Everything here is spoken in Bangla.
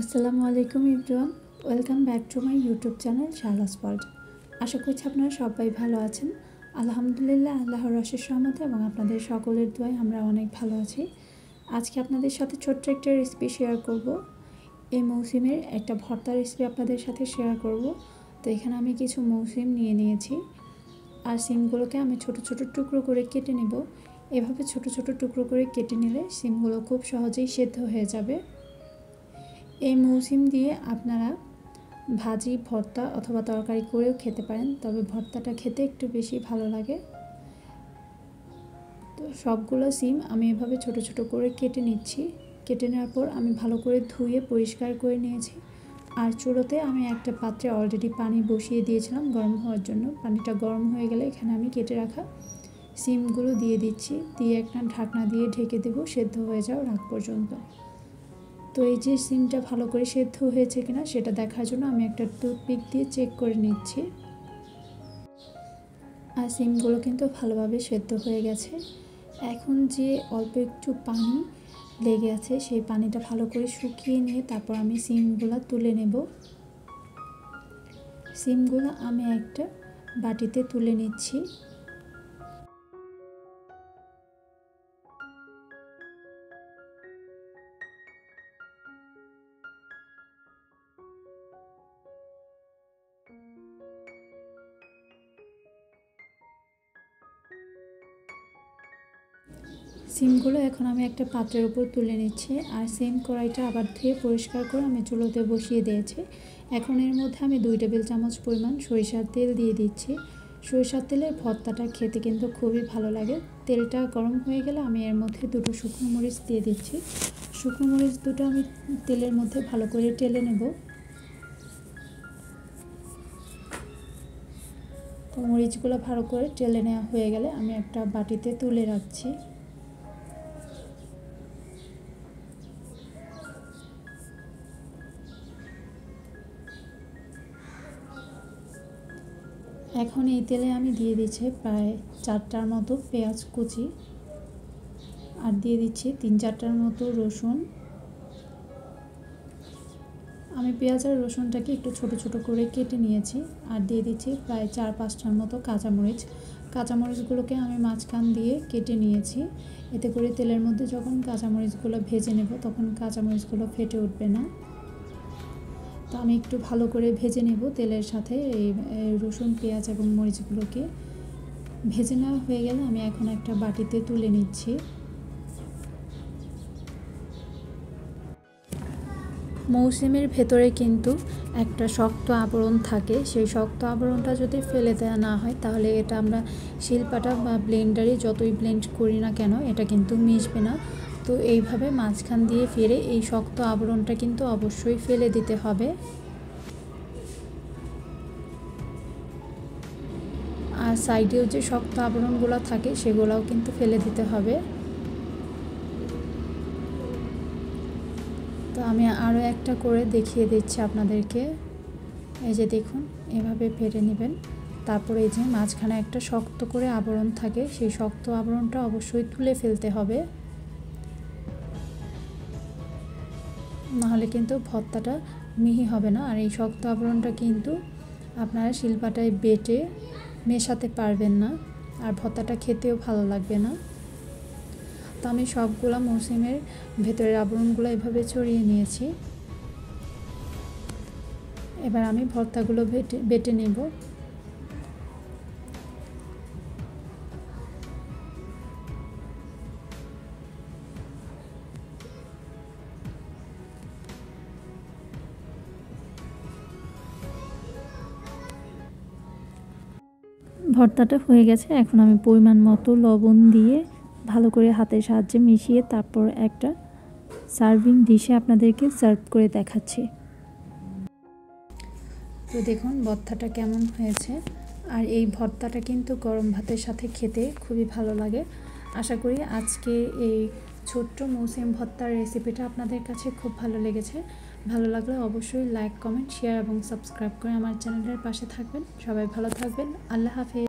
আসসালামু আলাইকুম Ibran welcome back to my YouTube channel Shahla's world. আশা করছি আপনারা সবাই ভালো আছেন। আলহামদুলিল্লাহ, আল্লাহর রসের সহমতে এবং আপনাদের সকলের দোয়ায় আমরা অনেক ভালো আছি। আজকে আপনাদের সাথে ছোট্ট একটা রেসিপি শেয়ার করব। এই মৌসুমের একটা ভর্তা রেসিপি আপনাদের সাথে শেয়ার করব। তো এখানে আমি কিছু মৌসুম নিয়ে নিয়েছি। আর সিমগুলোকে আমি ছোট ছোট টুকরো করে কেটে নেব। এভাবে ছোট ছোট টুকরো করে কেটে নিলে সিমগুলো খুব সহজেই সেদ্ধ হয়ে যাবে। এই মৌসুম দিয়ে আপনারা ভাজি, ভর্তা অথবা তরকারি করেও খেতে পারেন, তবে ভর্তাটা খেতে একটু বেশি ভালো লাগে। তো সবগুলো সিম আমি এভাবে ছোট ছোট করে কেটে নিচ্ছি। কেটে নেওয়ার পর আমি ভালো করে ধুয়ে পরিষ্কার করে নিয়েছি। আর চুলোতে আমি একটা পাত্রে অলরেডি পানি বসিয়ে দিয়েছিলাম গরম হওয়ার জন্য। পানিটা গরম হয়ে গেলে এখানে আমি কেটে রাখা সিমগুলো দিয়ে দিচ্ছি। দিয়ে একটা ঢাকনা দিয়ে ঢেকে দেবো, সেদ্ধ হয়ে যাও রাত পর্যন্ত। তো এই যে সিমটা ভালো করে সেদ্ধ হয়েছে কিনা সেটা দেখার জন্য আমি একটা টুথপিক দিয়ে চেক করে নিচ্ছি। আর সিমগুলো কিন্তু ভালোভাবে সেদ্ধ হয়ে গেছে। এখন যে অল্প একটু পানি লেগে আছে সেই পানিটা ভালো করে শুকিয়ে নিয়ে তারপর আমি সিমগুলো তুলে নেব। সিমগুলো আমি একটা বাটিতে তুলে নিচ্ছি। সিমগুলো এখন আমি একটা পাত্রের উপর তুলে নিচ্ছি আর সিম কড়াইটা আবার ধুয়ে পরিষ্কার করে আমি চুলোতে বসিয়ে দিয়েছি। এখন এর মধ্যে আমি দুই টেবিল চামচ পরিমাণ সরিষার তেল দিয়ে দিচ্ছি। সরিষার তেলের ভর্তাটা খেতে কিন্তু খুবই ভালো লাগে। তেলটা গরম হয়ে গেলে আমি এর মধ্যে দুটো শুকনো মরিচ দিয়ে দিচ্ছি। শুকনো মরিচ দুটো আমি তেলের মধ্যে ভালো করে টেলে নেব। তো মরিচগুলো ভালো করে টেলে নেওয়া হয়ে গেলে আমি একটা বাটিতে তুলে রাখছি। এখন এই তেলে আমি দিয়ে দিচ্ছি প্রায় চারটার মতো পেঁয়াজ কুচি। আর দিয়ে দিচ্ছি তিন চারটার মতো রসুন। আমি পেঁয়াজ আর রসুনটাকে একটু ছোট ছোট করে কেটে নিয়েছি। আর দিয়ে দিচ্ছি প্রায় চার পাঁচটার মতো কাঁচামরিচ। কাঁচামরিচগুলোকে আমি মাঝখান দিয়ে কেটে নিয়েছি। এতে করে তেলের মধ্যে যখন কাঁচামরিচগুলো ভেজে নেব তখন কাঁচামরিচগুলো ফেটে উঠবে না। তো আমি একটু ভালো করে ভেজে নেব তেলের সাথে এই রসুন, পেঁয়াজ এবং মরিচগুলোকে। ভেজে নেওয়া হয়ে গেলে আমি এখন একটা বাটিতে তুলে নিচ্ছি। মৌসুমের ভেতরে কিন্তু একটা শক্ত আবরণ থাকে। সেই শক্ত আবরণটা যদি ফেলে দেওয়া না হয়, তাহলে এটা আমরা শিল্পাটা বা ব্লেন্ডারে যতই ব্লেন্ড করি না কেন, এটা কিন্তু মিশবে না। তো এইভাবে মাঝখান দিয়ে ফিরে এই শক্ত আবরণটা কিন্তু অবশ্যই ফেলে দিতে হবে। আর সাইডেও যে শক্ত আবরণগুলো থাকে, সেগুলোও কিন্তু ফেলে দিতে হবে। তো আমি আরও একটা করে দেখিয়ে দিচ্ছি আপনাদেরকে। এই যে দেখুন, এভাবে ফেটে নেবেন। তারপরে এই যে মাঝখানে একটা শক্ত করে আবরণ থাকে, সেই শক্ত আবরণটা অবশ্যই তুলে ফেলতে হবে। নাহলে কিন্তু ভর্তাটা মিহি হবে না। আর এই শক্ত আবরণটা কিন্তু আপনারা শিলপাটায় বেটে মেশাতে পারবেন না। আর ভর্তাটা খেতেও ভালো লাগবে না। তো আমি সবগুলো মৌসুমের ভেতরের আবরণগুলো এভাবে ছড়িয়ে নিয়েছি। এবার আমি ভর্তাগুলো বেটে বেটে নেব। ভর্তাটা হয়ে গেছে। এখন আমি পরিমাণ মতো লবণ দিয়ে ভালো করে হাতের সাহায্যে মিশিয়ে তারপর একটা সার্ভিং ডিশে আপনাদেরকে সার্ভ করে দেখাচ্ছি। তো দেখুন, ভর্তাটা কেমন হয়েছে। আর এই ভর্তাটা কিন্তু গরম ভাতের সাথে খেতে খুবই ভালো লাগে। আশা করি আজকে এই ছোট্ট মৌসুম ভত্তার রেসিপিটা আপনাদের কাছে খুব ভালো লেগেছে। ভালো লাগলে অবশ্যই লাইক কমেন্ট শেয়ার এবং সাবস্ক্রাইব করে আমার চ্যানেলের পাশে থাকবেন। সবাই ভালো থাকবেন। আল্লাহ হাফিজ।